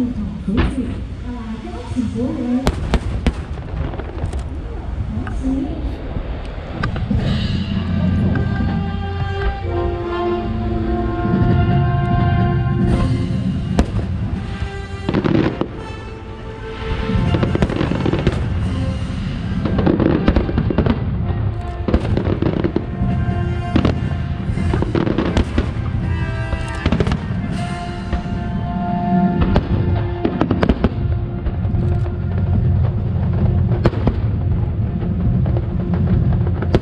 嗯，好，可以去邀请国人。